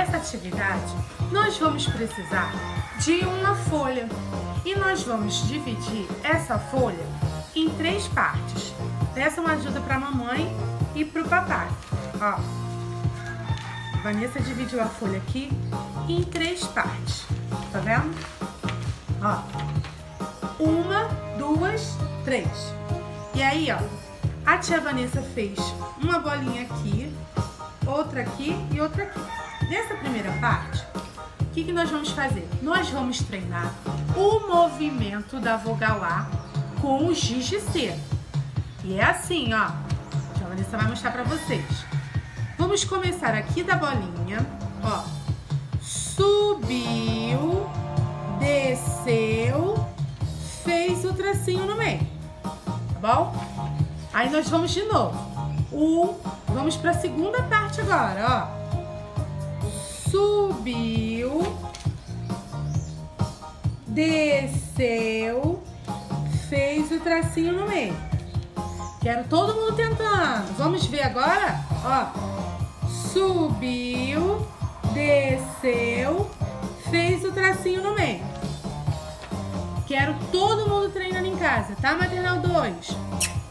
essa atividade, nós vamos precisar de uma folha e nós vamos dividir essa folha em três partes. Peça uma ajuda para a mamãe e para o papai. Ó, Vanessa dividiu a folha aqui em três partes. Tá vendo? Ó, uma, duas, três. E aí, ó, a tia Vanessa fez uma bolinha aqui, outra aqui e outra aqui. Nessa primeira parte, o que, que nós vamos fazer? Nós vamos treinar o movimento da vogal A com o giz de C. E é assim, ó. A Vanessa vai mostrar pra vocês. Vamos começar aqui da bolinha, ó. Subiu, desceu, fez o tracinho no meio. Tá bom? Aí nós vamos de novo. Um, vamos para a segunda parte agora, ó. Subiu, desceu, fez o tracinho no meio. Quero todo mundo tentando. Vamos ver agora, ó. Subiu, desceu, fez o tracinho no meio. Quero todo mundo treinando em casa, tá, Maternal 2? Um beijo!